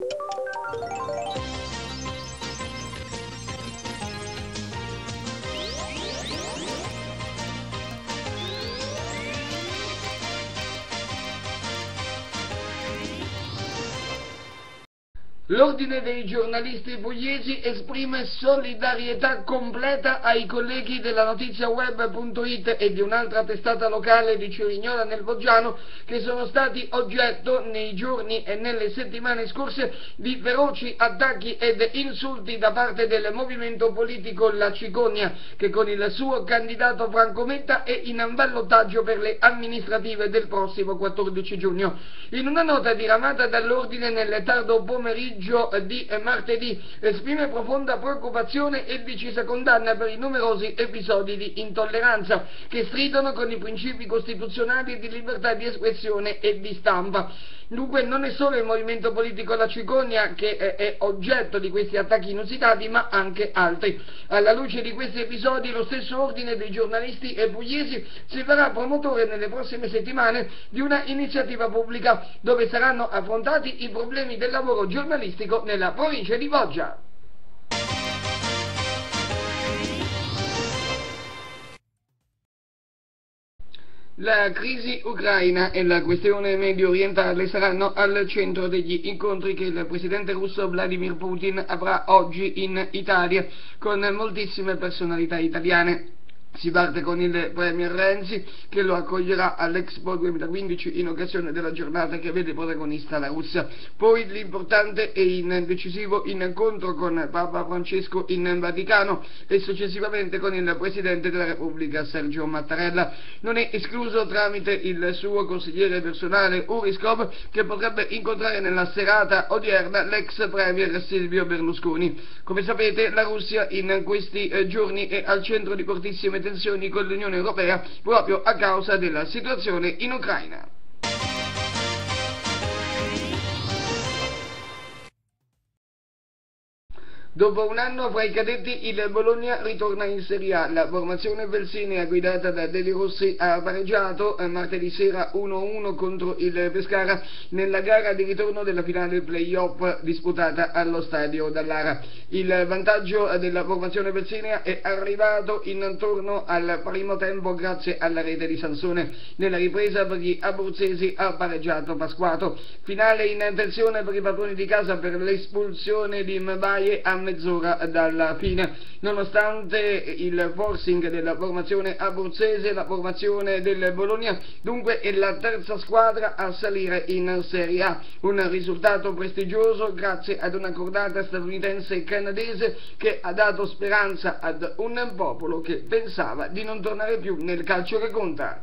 Thank you. L'Ordine dei giornalisti pugliesi esprime solidarietà completa ai colleghi della notiziaweb.it e di un'altra testata locale di Cirignola nel Voggiano che sono stati oggetto nei giorni e nelle settimane scorse di feroci attacchi ed insulti da parte del movimento politico La Cicogna che con il suo candidato Franco Metta è in ballottaggio per le amministrative del prossimo 14 giugno. In una nota diramata dall'Ordine nel tardo pomeriggio pomeriggio di martedì esprime profonda preoccupazione e decisa condanna per i numerosi episodi di intolleranza che stridono con i principi costituzionali di libertà di espressione e di stampa. Dunque non è solo il movimento politico La Cicogna che è oggetto di questi attacchi inusitati, ma anche altri. Alla luce di questi episodi lo stesso ordine dei giornalisti e pugliesi si farà promotore nelle prossime settimane di una iniziativa pubblica dove saranno affrontati i problemi del lavoro giornalistico nella provincia di Foggia. La crisi ucraina e la questione medio orientale saranno al centro degli incontri che il presidente russo Vladimir Putin avrà oggi in Italia con moltissime personalità italiane. Si parte con il Premier Renzi che lo accoglierà all'Expo 2015 in occasione della giornata che vede protagonista la Russia. Poi l'importante e decisivo incontro con Papa Francesco in Vaticano e successivamente con il Presidente della Repubblica Sergio Mattarella. Non è escluso tramite il suo consigliere personale Uriskov che potrebbe incontrare nella serata odierna l'ex Premier Silvio Berlusconi. Come sapete la Russia in questi eh, giorni è al centro di fortissime tensioni con l'Unione Europea proprio a causa della situazione in Ucraina. Dopo un anno fra i cadetti il Bologna ritorna in Serie A. La formazione Versinea guidata da Deli Rossi ha pareggiato eh, martedì sera 1-1 contro il Pescara nella gara di ritorno della finale play-off disputata allo stadio Dallara. Il vantaggio della formazione Versinea è arrivato intorno al primo tempo grazie alla rete di Sansone. Nella ripresa per gli abruzzesi ha pareggiato Pasquato. Finale in tensione per i padroni di casa per l'espulsione di Mbaye mezz'ora dalla fine. Nonostante il forcing della formazione abruzzese, la formazione del Bologna dunque è la terza squadra a salire in Serie A. Un risultato prestigioso grazie ad una cordata statunitense e canadese che ha dato speranza ad un popolo che pensava di non tornare più nel calcio che conta.